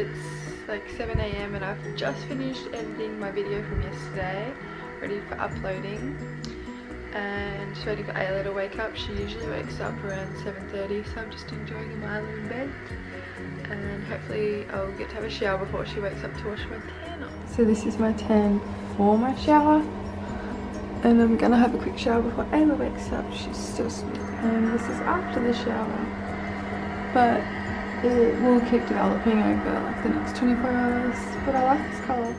It's like 7am and I've just finished editing my video from yesterday, ready for uploading. And just waiting for Aylah to wake up. She usually wakes up around 7.30 so I'm just enjoying mile in bed. And hopefully I'll get to have a shower before she wakes up to wash my tan off. So this is my tan for my shower. And I'm gonna have a quick shower before Aylah wakes up. She's still asleep. And this is after the shower. But it will keep developing over like the next 24 hours. But I like this colour.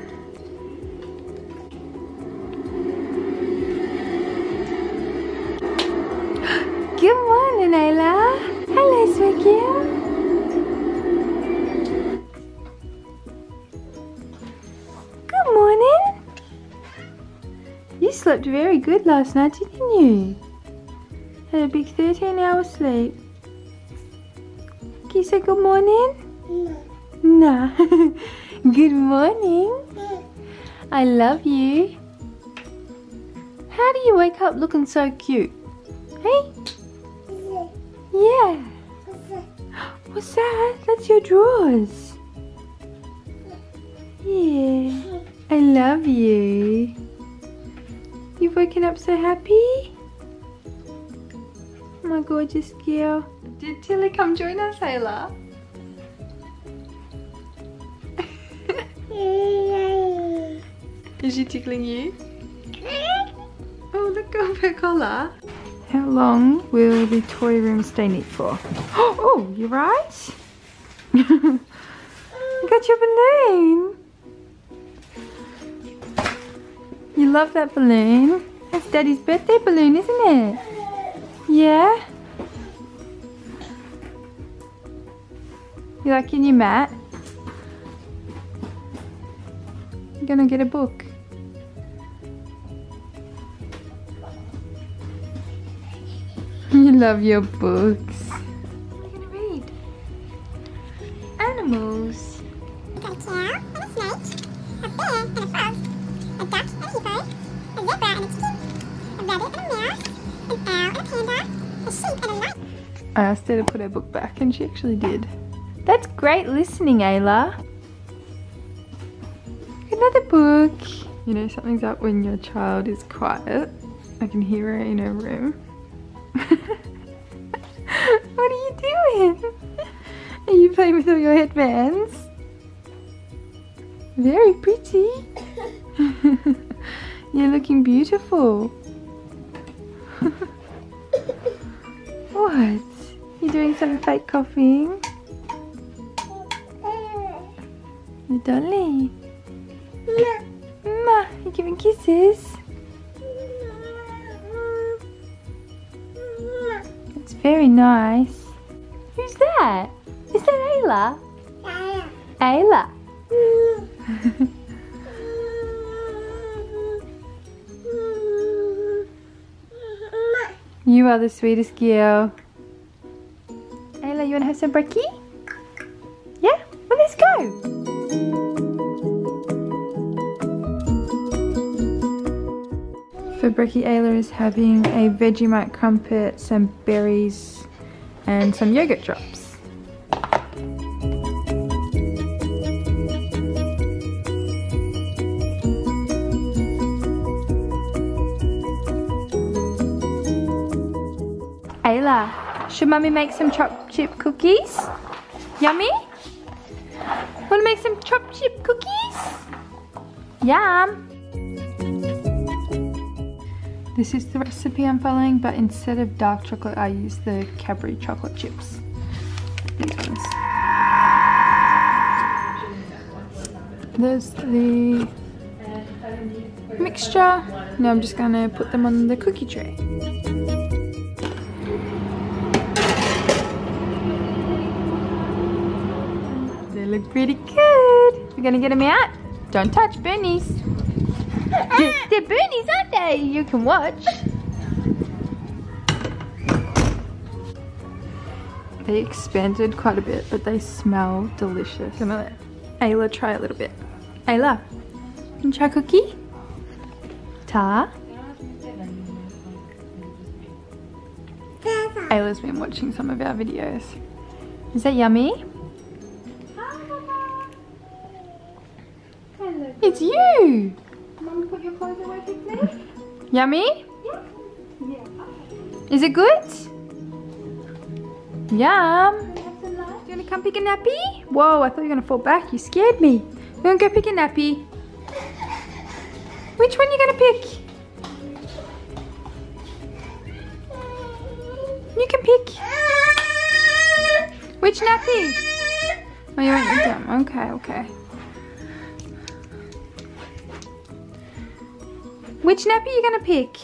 Good morning, Aylah. Hello, Swiggy. Good morning. You slept very good last night, didn't you? Had a big 13 hour sleep. Can you say good morning? Hmm. No. good morning. Hmm. I love you. How do you wake up looking so cute? Hey? Yeah. What's that? That's your drawers. Yeah. I love you. You've woken up so happy? My gorgeous girl. Did Tilly come join us, Aylah? Is she tickling you? Oh, look at her collar. How long will the toy room stay neat for? Oh, you're right? you got your balloon. You love that balloon? That's Daddy's birthday balloon, isn't it? Yeah? You like your mat? You're gonna get a book. You love your books. I asked her to put her book back and she actually did. That's great listening, Aylah. Another book. You know, something's up when your child is quiet. I can hear her in her room. what are you doing? Are you playing with all your headbands? Very pretty. You're looking beautiful. what? You doing some fake coughing? You dolly. Ma, you giving kisses? It's very nice. Who's that? Is that Aylah? Aylah. You are the sweetest girl. You want to have some brekkie? Yeah? Well, let's go. For brekkie, Aylah is having a Vegemite crumpet, some berries, and some yogurt drops. Aylah, should mummy make some chip cookies? Yummy? Wanna make some chopped chip cookies? Yum! This is the recipe I'm following, but instead of dark chocolate, I use the Cadbury chocolate chips. These ones. There's the mixture. Now I'm just gonna put them on the cookie tray. Look pretty good. You're gonna get them out. Don't touch Bernies. they're, they're Bernies, aren't they? You can watch. They expanded quite a bit, but they smell delicious. Gonna let Aylah try a little bit. Aylah, you try cookie? Ta? Aylah's been watching some of our videos. Is that yummy? It's you. Mum, put your clothes away quickly. Yummy? Yeah. Is it good? Yum. Do you want to come pick a nappy? Whoa, I thought you were going to fall back. You scared me. You want to go pick a nappy? Which one are you going to pick? You can pick. Which nappy? Oh, you want your dumb. Okay, okay. Which nappy are you to pick?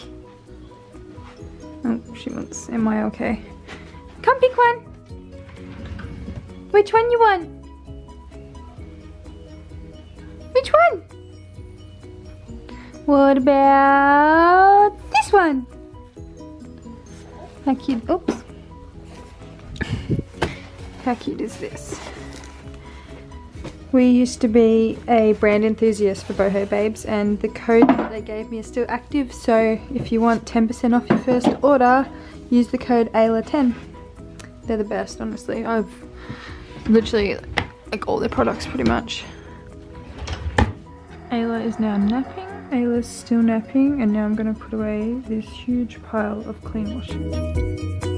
Oh, she wants, am I okay? Come pick one. Which one you want? Which one? What about this one? How cute, oops. How cute is this? We used to be a brand enthusiast for Boho Babes and the code that they gave me is still active so if you want 10% off your first order use the code AYLA10. They're the best honestly. I've literally like all their products pretty much. Aylah is now napping. Aylah's still napping and now I'm going to put away this huge pile of clean washing.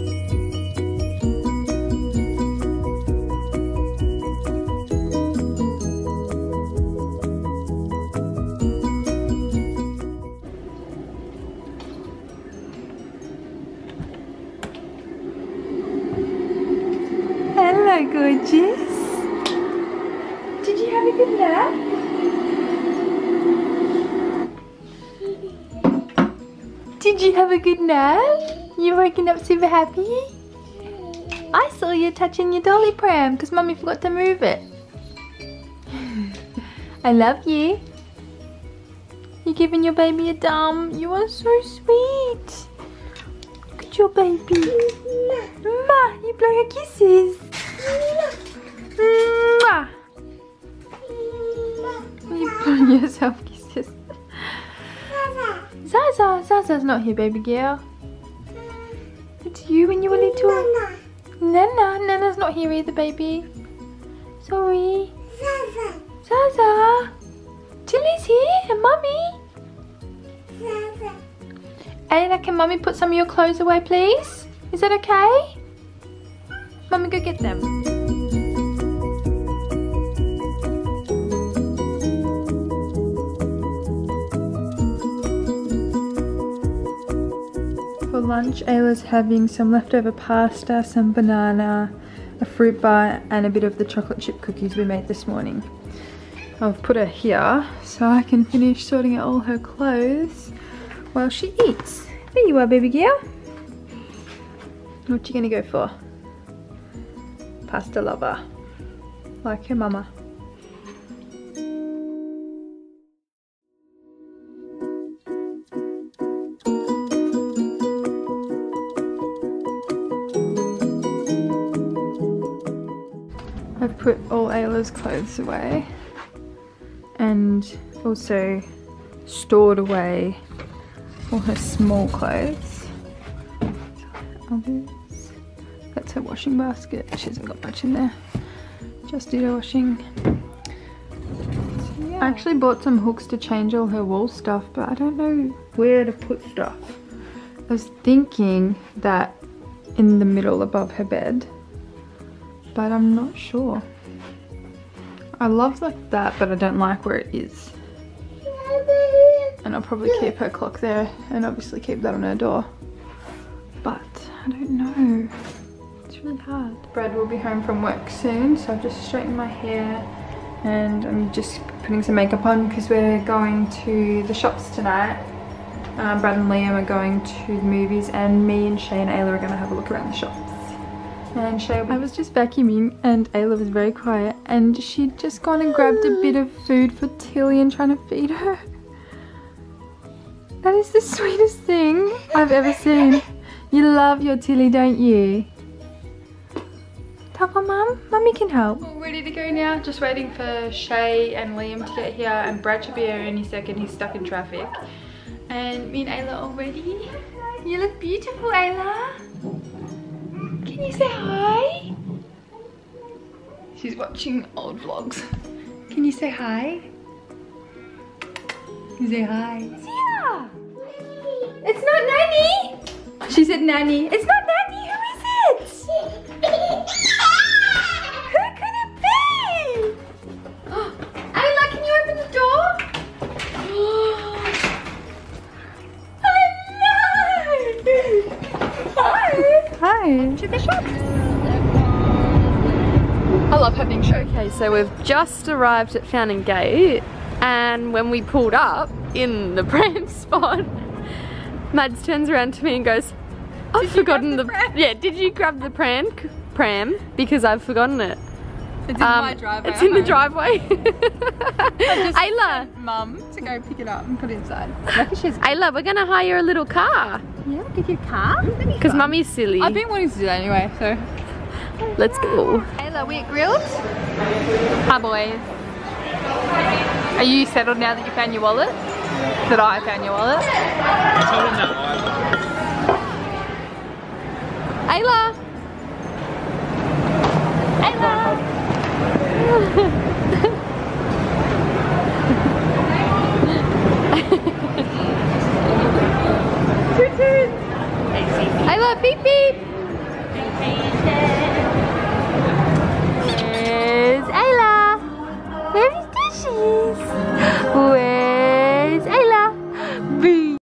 Have a good nap? You waking up super happy? I saw you touching your dolly pram because mummy forgot to move it. I love you. You're giving your baby a dumb. You are so sweet. Look at your baby. Ma, you blow her kisses. Mwah. You blow yourself kisses. Zaza, Zaza's not here, baby girl. It's you when you were little. Nana, Nana's not here either, baby. Sorry. Zaza. Tilly's here and mummy. Aylah, can mummy put some of your clothes away, please? Is that okay? Mummy, go get them. Lunch, Aylah's having some leftover pasta, some banana, a fruit bar, and a bit of the chocolate chip cookies we made this morning. I've put her here so I can finish sorting out all her clothes while she eats. There you are, baby girl. What you gonna go for? Pasta lover. Like her mama. Put all Aylah's clothes away and also stored away all her small clothes. Others. That's her washing basket. She hasn't got much in there. Just did her washing. So, yeah. I actually bought some hooks to change all her wall stuff, but I don't know where to put stuff. I was thinking that in the middle above her bed, but I'm not sure. I love like that, but I don't like where it is. And I'll probably keep her clock there and obviously keep that on her door. But I don't know. It's really hard. Brad will be home from work soon, so I've just straightened my hair and I'm just putting some makeup on because we're going to the shops tonight. Um, Brad and Liam are going to the movies and me and Shay and Aylah are going to have a look around the shops. And Shay I was just vacuuming and Aylah was very quiet and she'd just gone and grabbed a bit of food for Tilly and trying to feed her. That is the sweetest thing I've ever seen. You love your Tilly, don't you? Tell mum, mummy can help. All ready to go now. Just waiting for Shay and Liam to get here and Brad should be here any second. He's stuck in traffic. And me and Aylah all ready. You look beautiful, Aylah. Can you say hi? She's watching old vlogs. Can you say hi? You say hi. It's here. It's not Nanny. She said Nanny. It's not so we've just arrived at Fountain Gate and when we pulled up in the pram spot, Mads turns around to me and goes, I've forgotten the, Yeah, did you grab the pram? Pram? Because I've forgotten it. It's in Um, my driveway. It's in the driveway. just Aylah, Mum to go pick it up and put it inside. I reckon she's Aylah, we're gonna hire a little car. yeah, pick your car. Because mummy's silly. I've been wanting to do that anyway, so. Let's go. Hey, we at Grill'd? Hi boys. Are you settled now that you found your wallet? That I found your wallet? Aylah! Aylah!